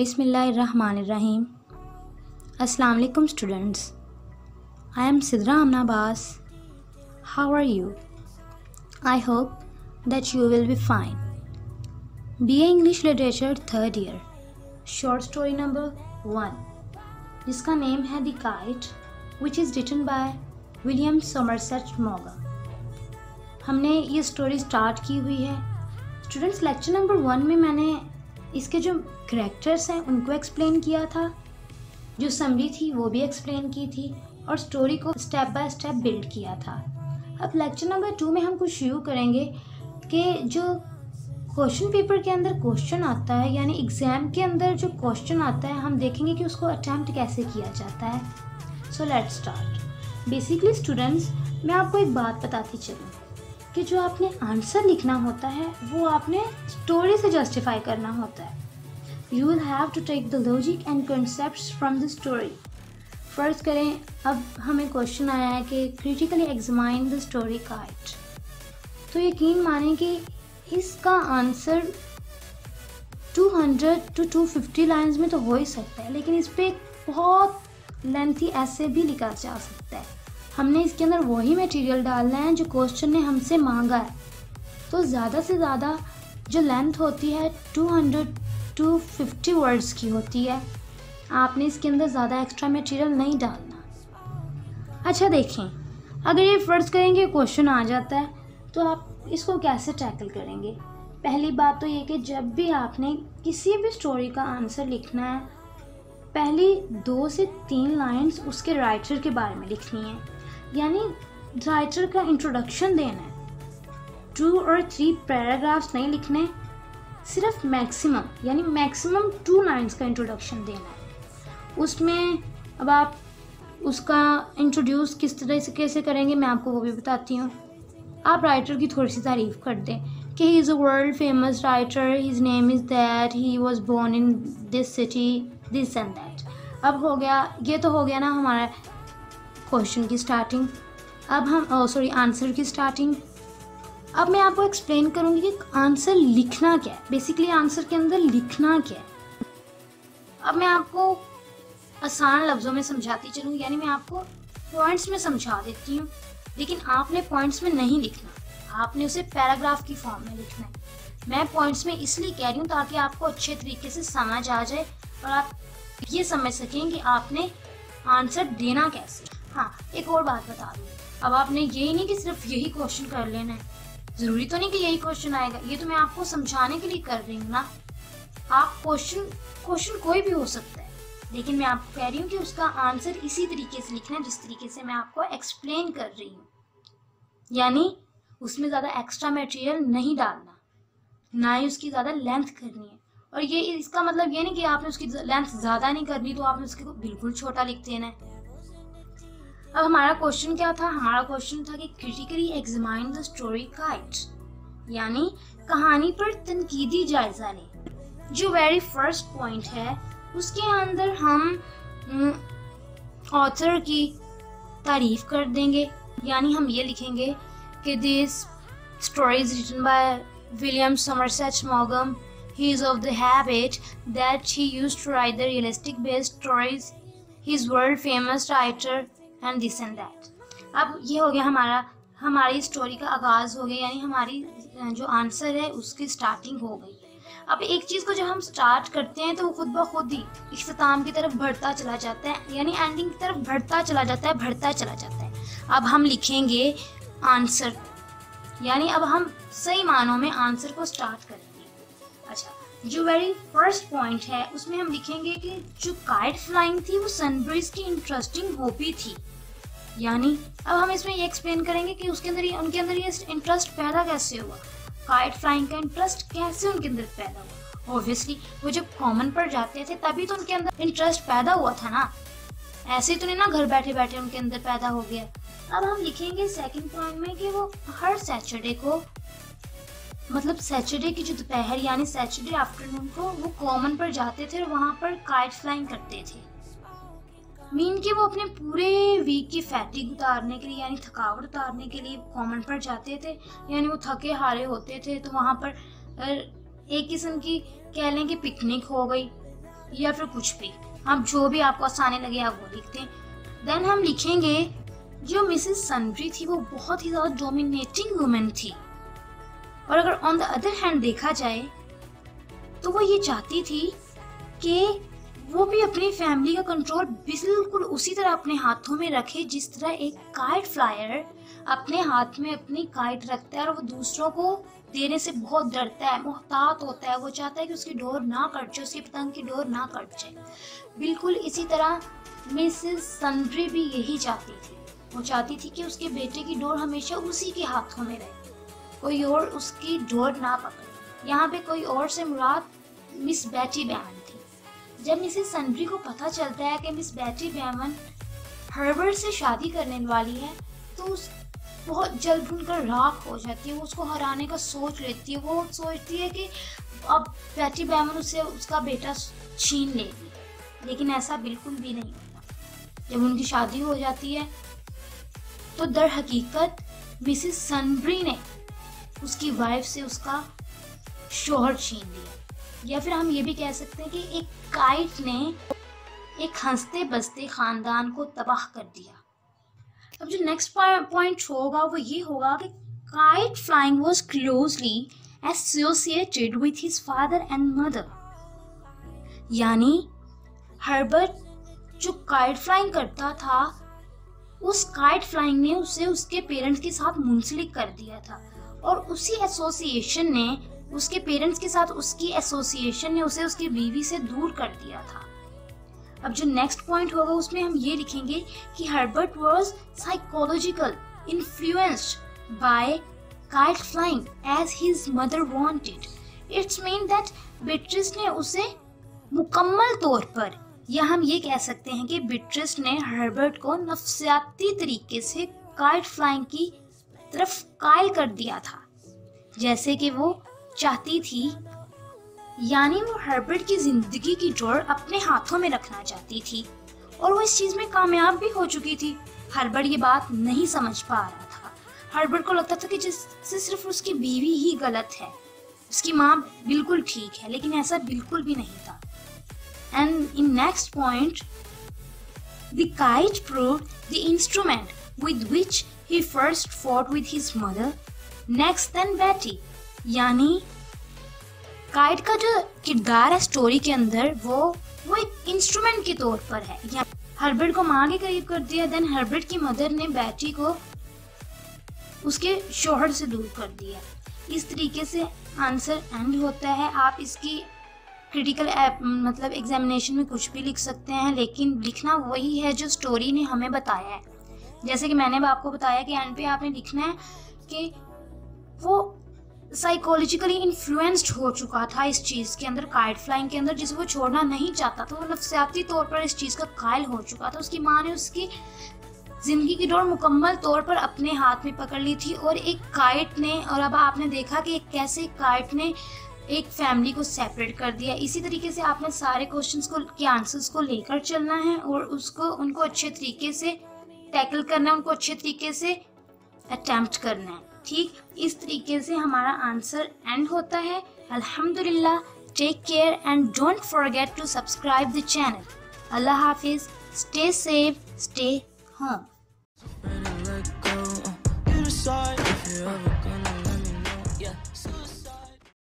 बिसमीम अलकुम students. I am Sidra Amna Baas. How are you I hope that you will be fine B A English literature third year short story number one जिसका name है the kite which is written by William Somerset Maugham हमने ये story start की हुई है। Students lecture number one में मैंने इसके जो करेक्टर्स हैं, उनको एक्सप्लेन किया था। जो समरी थी, वो भी एक्सप्लेन की थी और स्टोरी को स्टेप बाय स्टेप बिल्ड किया था। अब लेक्चर नंबर टू में हम कुछ शुरू करेंगे कि जो क्वेश्चन पेपर के अंदर क्वेश्चन आता है, यानी एग्ज़ाम के अंदर जो क्वेश्चन आता है, हम देखेंगे कि उसको अटैम्प्ट कैसे किया जाता है। So let start basically students मैं आपको एक बात बताती चलूँ। कि जो आपने आंसर लिखना होता है, वो आपने स्टोरी से जस्टिफाई करना होता है। You will have to take the logic and concept from the story फ़र्ज़ करें, अब हमें क्वेश्चन आया है कि critically examine the story kite तो यकीन माने कि इसका आंसर 200 टू 250 लाइंस में तो हो ही सकता है, लेकिन इस पर बहुत लेंथी ऐसे भी लिखा जा सकता है। हमने इसके अंदर वही मटेरियल डालना है जो क्वेश्चन ने हमसे मांगा है। तो ज़्यादा से ज़्यादा जो लेंथ होती है 200 टू 50 वर्ड्स की होती है। आपने इसके अंदर ज़्यादा एक्स्ट्रा मटेरियल नहीं डालना। अच्छा देखें। अगर ये फ़र्ज़ करेंगे क्वेश्चन आ जाता है। तो आप इसको कैसे टैकल करेंगे? पहली बात तो ये कि जब भी आपने किसी भी स्टोरी का आंसर लिखना है, पहली दो से तीन लाइंस उसके राइटर के बारे में लिखनी है। यानी राइटर का इंट्रोडक्शन देना है। टू और थ्री पैराग्राफ्स नहीं लिखने, सिर्फ़ मैक्सिमम यानी मैक्सिमम टू लाइंस का इंट्रोडक्शन देना है। उसमें अब आप उसका इंट्रोड्यूस किस तरह से, कैसे करेंगे, मैं आपको वो भी बताती हूँ। आप राइटर की थोड़ी सी तारीफ़ कर दें कि he is a world famous writer his name is that he was born in this city this and that अब हो गया, ये तो हो गया ना हमारा क्वेश्चन की स्टार्टिंग अब हम सॉरी आंसर की स्टार्टिंग अब मैं आपको एक्सप्लेन करूँगी कि आंसर लिखना क्या है. बेसिकली आंसर के अंदर लिखना क्या है. अब मैं आपको आसान लफ्ज़ों में समझाती चलूँ, यानी मैं आपको पॉइंट्स में समझा देती हूँ, लेकिन आपने पॉइंट्स में नहीं लिखना. आपने उसे पैराग्राफ की फॉर्म में लिखना है. मैं पॉइंट्स में इसलिए कह रही हूँ ताकि आपको अच्छे तरीके से समझ आ जाए और आप ये समझ सकें कि आपने आंसर देना कैसे हाँ एक और बात बता दूँ। अब आपने यही नहीं कि सिर्फ़ यही क्वेश्चन कर लेना है। ज़रूरी तो नहीं कि यही क्वेश्चन आएगा। ये तो मैं आपको समझाने के लिए कर रही हूँ ना। आप क्वेश्चन क्वेश्चन कोई भी हो सकता है। लेकिन मैं आपको कह रही हूँ कि उसका आंसर इसी तरीके से लिखना है, जिस तरीके से मैं आपको एक्सप्लेन कर रही हूँ। यानी उसमें ज़्यादा एक्स्ट्रा मटेरियल नहीं डालना। ना ही उसकी ज़्यादा लेंथ करनी है। और ये इसका मतलब ये नहीं कि आपने उसकी लेंथ ज़्यादा नहीं करनी तो आपने उसके बिल्कुल छोटा लिख देना है। अब हमारा क्वेश्चन क्या था? हमारा क्वेश्चन था कि critically examine the story kite यानी कहानी पर तनकीदी जायजा लें जो वेरी फ़र्स्ट पॉइंट है, उसके अंदर हम ऑथर की तारीफ़ कर देंगे। यानी हम ये लिखेंगे कि this story is written by William Somerset मॉगम he is of the habit that he used to write the realistic based stories. He's world famous writer. And this and that अब ये हो गया हमारा, हमारी स्टोरी का आगाज़ हो गया, यानी हमारी जो आंसर है, उसकी स्टार्टिंग हो गई। अब एक चीज़ को जब हम स्टार्ट करते हैं तो वो खुद ब खुद ही इख्ताम की तरफ़ बढ़ता चला जाता है, यानी एंडिंग की तरफ़ बढ़ता चला जाता है, बढ़ता चला जाता है। अब हम लिखेंगे आंसर यानी अब हम सही मानों में आंसर को स्टार्ट करेंगे। अच्छा जो वेरी फ़र्स्ट पॉइंट है, उसमें हम लिखेंगे कि जो काइट फ्लाइंग थी, वो सनब्रिज की इंटरेस्टिंग हॉबी थी। यानी, अब हम इसमें ये एक्सप्लेन करेंगे कि उसके अंदर उनके अंदर ये इंटरेस्ट पैदा कैसे हुआ? काइट फ्लाइंग का इंटरेस्ट कैसे उनके अंदर पैदा हुआ? ऑब्वियसली वो जब कॉमन पर जाते थे, तभी तो उनके अंदर इंटरेस्ट पैदा हुआ था ना। ऐसे तो नहीं ना घर बैठे बैठे उनके अंदर पैदा हो गया। अब हम लिखेंगे सेकंड पॉइंट में कि वो हर सैटरडे को मतलब सैटरडे की जो दोपहर, यानी सैटरडे आफ्टरनून को वो कॉमन पर जाते थे और वहाँ पर काइट फ्लाइंग करते थे। मीन कि वो अपने पूरे वीक की फैटिक उतारने के लिए, यानी थकावट उतारने के लिए कॉमन पर जाते थे, यानी वो थके हारे होते थे तो वहाँ पर एक किस्म की कह लें कि पिकनिक हो गई, या फिर कुछ भी। हम जो भी आपको आसानी लगे, आप वो लिखते हैं। देन हम लिखेंगे, जो मिसेस सनबरी थी, वो बहुत ही ज़्यादा डोमिनेटिंग वुमेन थी। और अगर ऑन द अदर हैंड देखा जाए तो वो ये चाहती थी कि वो भी अपनी फैमिली का कंट्रोल बिल्कुल उसी तरह अपने हाथों में रखे, जिस तरह एक काइट फ्लायर अपने हाथ में अपनी काइट रखता है और वो दूसरों को देने से बहुत डरता है, मोहतात होता है। वो चाहता है कि उसकी डोर ना कट जाए, उसकी पतंग की डोर ना कट जाए। बिल्कुल इसी तरह मिसेस सनड्री भी यही चाहती थी। वो चाहती थी कि उसके बेटे की डोर हमेशा उसी के हाथों में रहे। कोई और उसकी डोर ना पकड़े। यहाँ पे कोई और से मुराद मिस बैटी बैमन थी। जब मिसेस सनड्री को पता चलता है कि मिस बैटी बैमन हर्बर्ट से शादी करने वाली है तो उस बहुत जल्द उनकर राख हो जाती है। वो उसको हराने का सोच लेती है। वो सोचती है कि अब बैटी बैमन उससे उसका बेटा छीन लेगी। लेकिन ऐसा बिल्कुल भी नहीं होता। जब उनकी शादी हो जाती है तो दर हकीकत मिसिस सनब्री ने उसकी वाइफ से उसका शोहर छीन लिया। या फिर हम ये भी कह सकते हैं कि एक काइट ने एक हँसते बसते खानदान को तबाह कर दिया। अब जो नेक्स्ट पॉइंट होगा, वो ये होगा कि kite flying was closely associated with his father and mother यानी हर्बर्ट जो काइट फ्लाइंग करता था, उस काइट फ्लाइंग ने उसे उसके पेरेंट्स के साथ मुंसलिक कर दिया था। और उसी एसोसिएशन ने उसके पेरेंट्स के साथ उसकी एसोसिएशन ने उसे उसकी बीवी से दूर कर दिया था। अब जो नेक्स्ट पॉइंट होगा उसमें हम ये लिखेंगे कि Herbert was psychological influenced by kite flying as his mother wanted it's mean that Beatrice ने उसे मुकम्मल तौर पर, या हम ये कह सकते हैं कि बिट्रिस ने हर्बर्ट को नफसियाती तरीके से काइट फ्लाइंग की तरफ़ कायल कर दिया था, जैसे कि वो चाहती थी। यानी वो हर्बर्ट की ज़िंदगी की जोड़ अपने हाथों में रखना चाहती थी, और वो इस चीज़ में कामयाब भी हो चुकी थी। हर्बर्ट ये बात नहीं समझ पा रहा था। हर्बर्ट को लगता था कि जिससे सिर्फ़ उसकी बीवी ही गलत है। उसकी माँ बिल्कुल ठीक है, लेकिन ऐसा बिल्कुल भी नहीं था। And in next point the kite proved the instrument. With which he first fought with his mother, next then Betty. यानी काइट का जो किरदार है स्टोरी के अंदर वो वो एक इंस्ट्रूमेंट के तौर पर है। या हर्बर्ट को माँ के करीब कर दिया देन हर्बर्ट की मदर ने बैटी को उसके शोहर से दूर कर दिया। इस तरीके से आंसर एंड होता है। आप इसकी क्रिटिकल मतलब एग्जामिनेशन में कुछ भी लिख सकते हैं लेकिन लिखना वही है जो स्टोरी ने हमें बताया है। जैसे कि मैंने आपको बताया कि एंड पे आपने लिखना है कि वो साइकोलॉजिकली इन्फ्लुएंस्ड हो चुका था इस चीज़ के अंदर काइट फ्लाइंग के अंदर, जिसे वो छोड़ना नहीं चाहता था। वो नफसियाती तौर पर इस चीज़ का कायल हो चुका था। उसकी माँ ने उसकी ज़िंदगी की डोर मुकम्मल तौर पर अपने हाथ में पकड़ ली थी और एक काइट ने, और अब आपने देखा कि कैसे काइट ने एक फैमिली को सेपरेट कर दिया। इसी तरीके से आपने सारे क्वेश्चंस को, के आंसर्स को लेकर चलना है और उसको, उनको अच्छे तरीके से टैकल करना है, उनको अच्छे तरीके से अटैम्प्ट करना है, ठीक? इस तरीके से हमारा आंसर एंड होता है। अल्हम्दुलिल्लाह take care and don't forget to subscribe the channel अल्लाह हाफिज स्टे सेफ़ स्टे होम